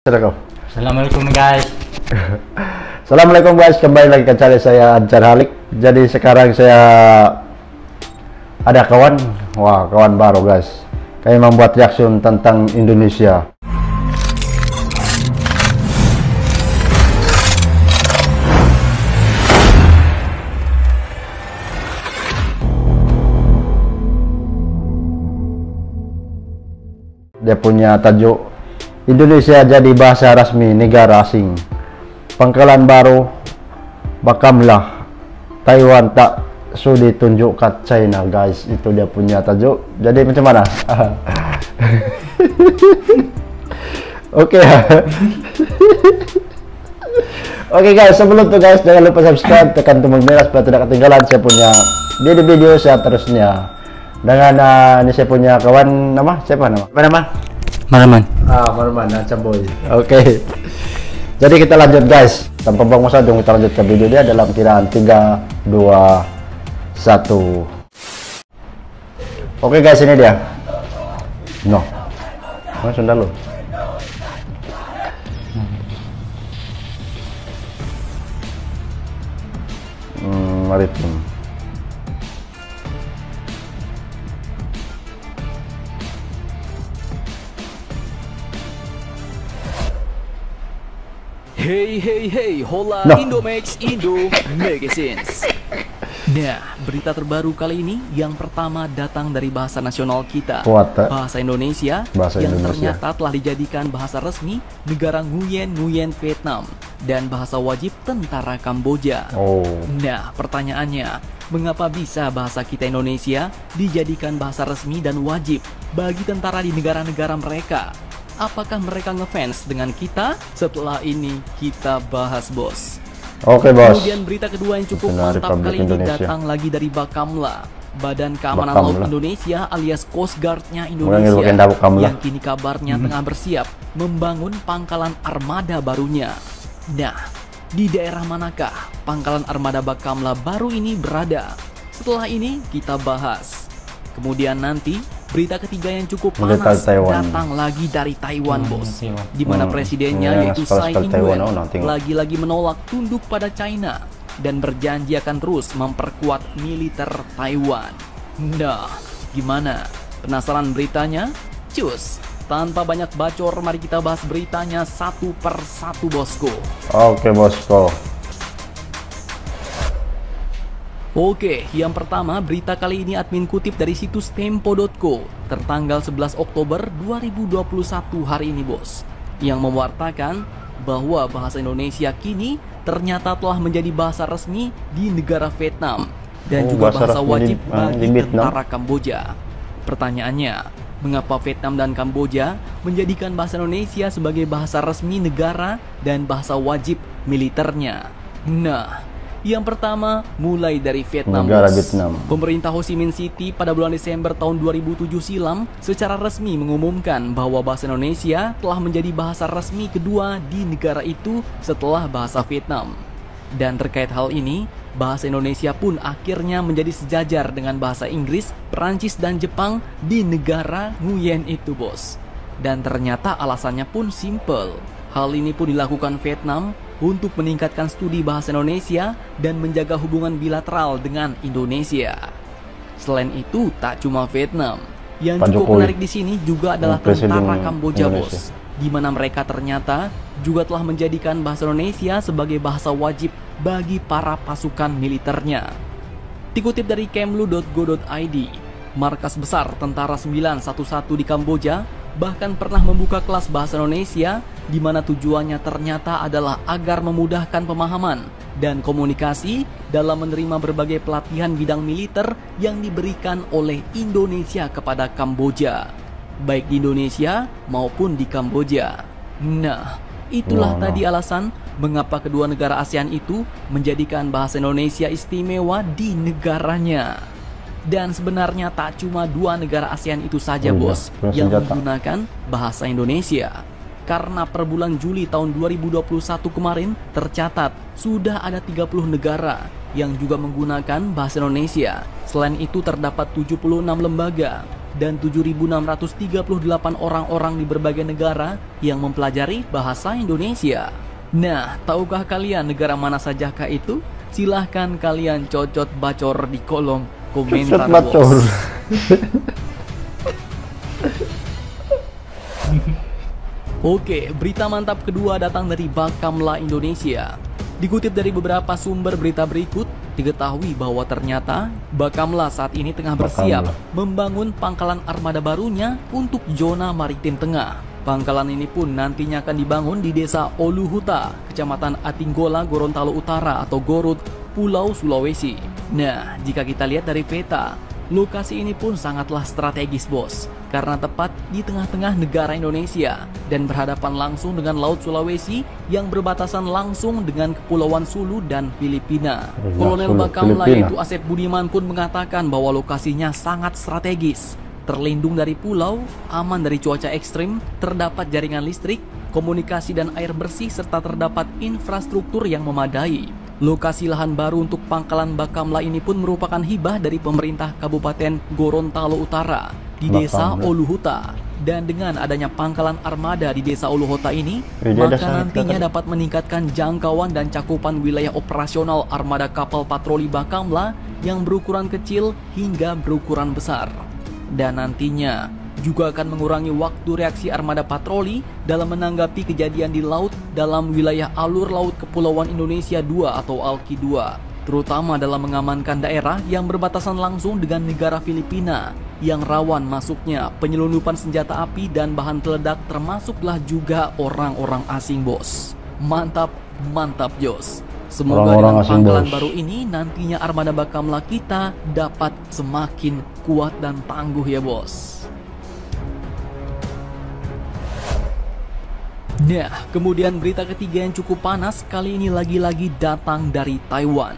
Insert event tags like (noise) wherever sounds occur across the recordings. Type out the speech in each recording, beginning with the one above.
Assalamualaikum. Guys. (laughs) Assalamualaikum guys, kembali lagi ke channel saya Ancar Halik. Jadi sekarang saya ada kawan, wah kawan baru guys. Kami membuat reaction tentang Indonesia. Dia punya tajuk Indonesia jadi bahasa resmi negara asing. Pangkalan baru Bakamlah Taiwan tak sudi tunjuk kat China guys. Itu dia punya tajuk. Jadi macam mana? (laughs) Oke. (laughs) Oke guys, sebelum itu guys jangan lupa subscribe, tekan tombol merah supaya tidak ketinggalan saya punya video-video saya terusnya. Dengan uh, ini saya punya kawan nama siapa nama? Apa nama? Maraman. Ah, Marman, Acam Boy. Oke. Jadi kita lanjut guys. Tanpa buang masa, jom kita lanjut ke video dia dalam kiraan 3, 2, 1. Oke guys, ini dia. No. Mana sundal lu? Hmm, maritim. Hey hey hola Noh. Indomax Indo Magazines. Nah, berita terbaru kali ini yang pertama datang dari bahasa nasional kita, eh? bahasa Indonesia, Bahasa yang Indonesia. ternyata telah dijadikan bahasa resmi negara Nguyen Nguyen Vietnam dan bahasa wajib tentara Kamboja. Oh. Nah, pertanyaannya, mengapa bisa bahasa kita Indonesia dijadikan bahasa resmi dan wajib bagi tentara di negara-negara mereka? Apakah mereka ngefans dengan kita? Setelah ini kita bahas, bos. Oke, Bos. Kemudian berita kedua yang cukup Nasional mantap Republik kali ini Indonesia. datang lagi dari Bakamla. Badan Keamanan Bakamla. Laut Indonesia alias Coast Guard-nya Indonesia yang kini kabarnya tengah bersiap membangun pangkalan armada barunya. Nah, di daerah manakah pangkalan armada Bakamla baru ini berada? Setelah ini kita bahas. Kemudian nanti berita ketiga yang cukup panas Taiwan. datang lagi dari Taiwan, Hmm, bos. Di mana Hmm, presidennya yang yaitu Tsai Ing-wen oh, lagi-lagi menolak tunduk pada China dan berjanji akan terus memperkuat militer Taiwan. Nah, gimana? Penasaran beritanya? Cus, tanpa banyak bacor, mari kita bahas beritanya satu per satu, bosku. Oke, Bosku. Oke, yang pertama berita kali ini admin kutip dari situs tempo.co tertanggal 11 Oktober 2021 hari ini bos yang mewartakan bahwa bahasa Indonesia kini ternyata telah menjadi bahasa resmi di negara Vietnam dan Oh, juga bahasa bahasa resmi di- wajib ah, bagi di Vietnam. tentara Kamboja. Pertanyaannya, mengapa Vietnam dan Kamboja menjadikan bahasa Indonesia sebagai bahasa resmi negara dan bahasa wajib militernya? Nah, yang pertama mulai dari Vietnam. Negara. Vietnam. Pemerintah Ho Chi Minh City pada bulan Desember tahun 2007 silam secara resmi mengumumkan bahwa bahasa Indonesia telah menjadi bahasa resmi kedua di negara itu setelah bahasa Vietnam. Dan terkait hal ini, bahasa Indonesia pun akhirnya menjadi sejajar dengan bahasa Inggris, Perancis, dan Jepang di negara Nguyen itu, bos. Dan ternyata alasannya pun simple. Hal ini pun dilakukan Vietnam untuk meningkatkan studi bahasa Indonesia dan menjaga hubungan bilateral dengan Indonesia. Selain itu, tak cuma Vietnam. Yang Pak cukup Jokowi. menarik di sini juga adalah Presiden tentara Kamboja, Indonesia. bos di mana mereka ternyata juga telah menjadikan bahasa Indonesia sebagai bahasa wajib bagi para pasukan militernya. Dikutip dari kemlu.go.id, markas besar Tentara 911 di Kamboja bahkan pernah membuka kelas bahasa Indonesia di mana tujuannya ternyata adalah agar memudahkan pemahaman dan komunikasi dalam menerima berbagai pelatihan bidang militer yang diberikan oleh Indonesia kepada Kamboja baik di Indonesia maupun di Kamboja. Nah, itulah no. tadi alasan mengapa kedua negara ASEAN itu menjadikan bahasa Indonesia istimewa di negaranya. Dan sebenarnya tak cuma dua negara ASEAN itu saja, Oh iya, bos, punya yang senjata. menggunakan bahasa Indonesia. Karena per bulan Juli tahun 2021 kemarin tercatat sudah ada 30 negara yang juga menggunakan bahasa Indonesia. Selain itu terdapat 76 lembaga dan 7.638 orang-orang di berbagai negara yang mempelajari bahasa Indonesia. Nah, tahukah kalian negara mana sajakah itu? Silahkan kalian cocot bacor di kolom komentar bos. (laughs) Oke, berita mantap kedua datang dari Bakamla Indonesia. Dikutip dari beberapa sumber berita berikut, diketahui bahwa ternyata Bakamla saat ini tengah bersiap Bakamla. membangun pangkalan armada barunya untuk zona maritim tengah. Pangkalan ini pun nantinya akan dibangun di desa Oluhuta, Kecamatan Atinggola, Gorontalo Utara atau Gorut, Pulau Sulawesi. Nah, jika kita lihat dari peta, lokasi ini pun sangatlah strategis bos, karena tepat di tengah-tengah negara Indonesia dan berhadapan langsung dengan Laut Sulawesi yang berbatasan langsung dengan Kepulauan Sulu dan Filipina. Ya, Kolonel Bakamla yaitu Asep Budiman pun mengatakan bahwa lokasinya sangat strategis, terlindung dari pulau, aman dari cuaca ekstrim, terdapat jaringan listrik, komunikasi dan air bersih serta terdapat infrastruktur yang memadai. Lokasi lahan baru untuk pangkalan Bakamla ini pun merupakan hibah dari pemerintah Kabupaten Gorontalo Utara di Desa. Oluhuta. Dan dengan adanya pangkalan armada di Desa Oluhuta ini, maka nantinya dapat meningkatkan jangkauan dan cakupan wilayah operasional armada kapal patroli Bakamla yang berukuran kecil hingga berukuran besar. Dan nantinya juga akan mengurangi waktu reaksi armada patroli dalam menanggapi kejadian di laut dalam wilayah alur laut Kepulauan Indonesia II atau ALKI II, terutama dalam mengamankan daerah yang berbatasan langsung dengan negara Filipina yang rawan masuknya penyelundupan senjata api dan bahan peledak termasuklah juga orang-orang asing bos. Mantap, mantap Jos. Semoga Orang-orang dengan asing, pangkalan bos. baru ini nantinya armada Bakamla kita dapat semakin kuat dan tangguh ya bos. Nah, kemudian berita ketiga yang cukup panas kali ini lagi-lagi datang dari Taiwan.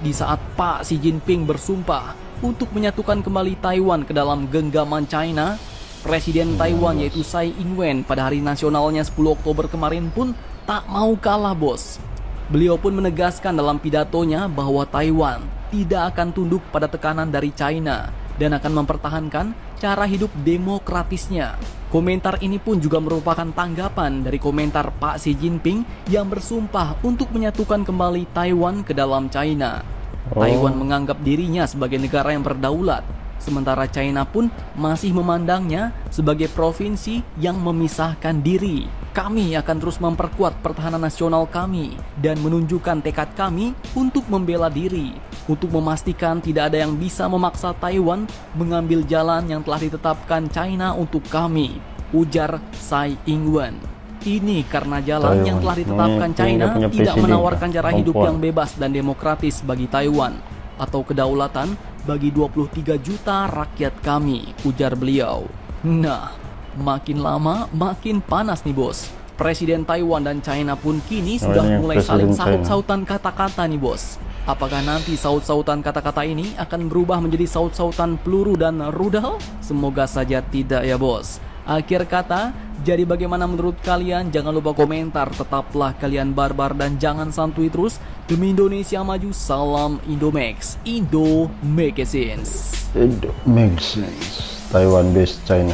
Di saat Pak Xi Jinping bersumpah untuk menyatukan kembali Taiwan ke dalam genggaman China, Presiden Taiwan yaitu Tsai Ing-wen pada hari nasionalnya 10 Oktober kemarin pun tak mau kalah bos. Beliau pun menegaskan dalam pidatonya bahwa Taiwan tidak akan tunduk pada tekanan dari China dan akan mempertahankan cara hidup demokratisnya. Komentar ini pun juga merupakan tanggapan dari komentar Pak Xi Jinping yang bersumpah untuk menyatukan kembali Taiwan ke dalam China. Oh. Taiwan menganggap dirinya sebagai negara yang berdaulat, sementara China pun masih memandangnya sebagai provinsi yang memisahkan diri. Kami akan terus memperkuat pertahanan nasional kami dan menunjukkan tekad kami untuk membela diri, untuk memastikan tidak ada yang bisa memaksa Taiwan mengambil jalan yang telah ditetapkan China untuk kami, ujar Tsai Ing-wen. Ini karena jalan Taiwan. yang telah ditetapkan Ini China tidak menawarkan cara hidup yang bebas dan demokratis bagi Taiwan atau kedaulatan bagi 23 juta rakyat kami, ujar beliau. Nah, makin lama makin panas nih bos. Presiden Taiwan dan China pun kini Oh, sudah mulai saling Presiden saut-sautan kata-kata nih bos. Apakah nanti saut-sautan kata-kata ini akan berubah menjadi saut-sautan peluru dan rudal? Semoga saja tidak ya bos. Akhir kata, jadi bagaimana menurut kalian? Jangan lupa komentar, tetaplah kalian barbar dan jangan santuy terus. Demi Indonesia maju, salam Indomax, Indo Magazines. It makes sense. Taiwan based China.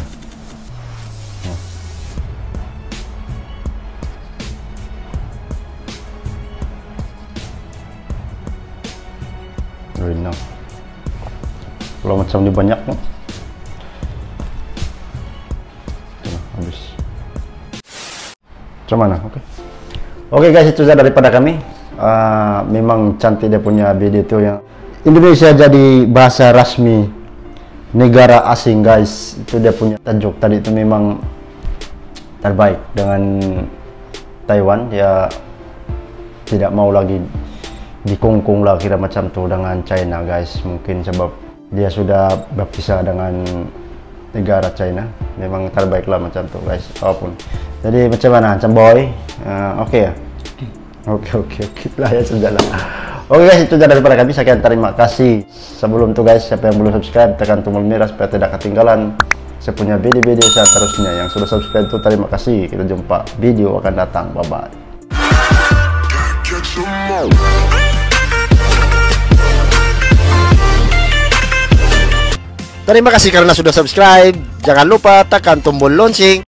Right now. Kalau macam ni banyak? Mana? Oke. Oke guys, itu saja daripada kami. Ah, memang cantik dia punya video itu yang Indonesia jadi bahasa resmi negara asing guys. Itu dia punya tajuk tadi itu memang terbaik dengan Taiwan ya tidak mau lagi dikungkung lah kira macam tu dengan China guys mungkin sebab dia sudah berpisah dengan negara China. Memang terbaik lah macam tu guys. Apa pun jadi macam mana? Macam boy? Ah, oke ya? Oke oke oke lah ya sudah lah oke guys itu saja daripada kami. Sekian terima kasih. Sebelum tu guys siapa yang belum subscribe tekan tombol merah supaya tidak ketinggalan. Saya punya video-video seterusnya. Yang sudah subscribe itu terima kasih. Kita jumpa video akan datang. Bye Terima kasih karena sudah subscribe. Jangan lupa tekan tombol lonceng